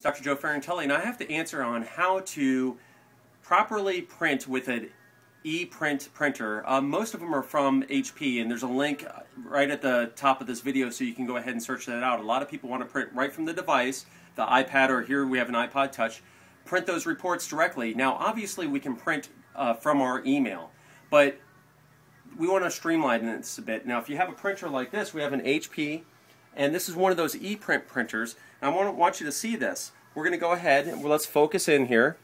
Dr. Joe Ferrantelli, and I have to answer on how to properly print with an e-print printer. Um, most of them are from HP, and there's a link right at the top of this video so you can go ahead and search that out. A lot of people want to print right from the device, the iPad, or here we have an iPod Touch, print those reports directly. Now, obviously, we can print uh, from our email, but we want to streamline this a bit. Now, if you have a printer like this, we have an HP and this is one of those e-print printers. I want, want you to see this. We're going to go ahead and let's focus in here.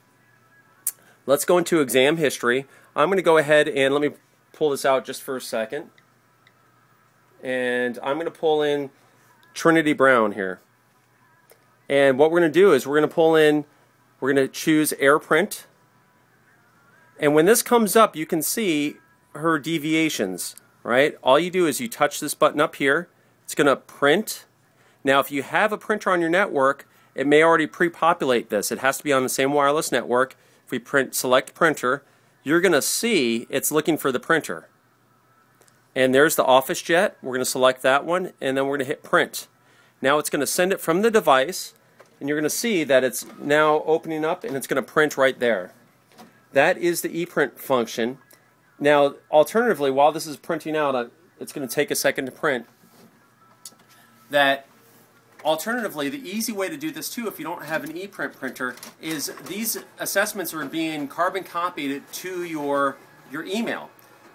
Let's go into exam history. I'm going to go ahead and let me pull this out just for a second. And I'm going to pull in Trinity Brown here. And what we're going to do is we're going to pull in, we're going to choose AirPrint. And when this comes up, you can see her deviations, right? All you do is you touch this button up here it's going to print. Now, if you have a printer on your network, it may already pre-populate this. It has to be on the same wireless network. If we print select printer, you're going to see it's looking for the printer. And there's the OfficeJet. We're going to select that one, and then we're going to hit print. Now it's going to send it from the device, and you're going to see that it's now opening up, and it's going to print right there. That is the ePrint function. Now, alternatively, while this is printing out, uh, it's going to take a second to print that alternatively, the easy way to do this too, if you don't have an e-print printer, is these assessments are being carbon copied to your, your email.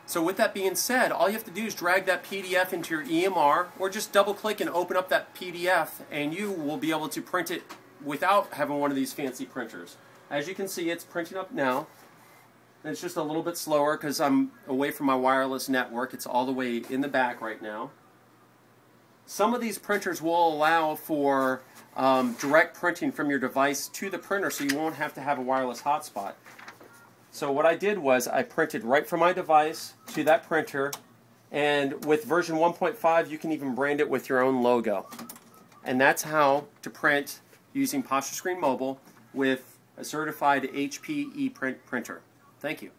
So with that being said, all you have to do is drag that PDF into your EMR or just double click and open up that PDF and you will be able to print it without having one of these fancy printers. As you can see, it's printing up now. It's just a little bit slower because I'm away from my wireless network. It's all the way in the back right now. Some of these printers will allow for um, direct printing from your device to the printer so you won't have to have a wireless hotspot. So what I did was I printed right from my device to that printer and with version 1.5 you can even brand it with your own logo. And that's how to print using PostureScreen Mobile with a certified HP ePrint printer. Thank you.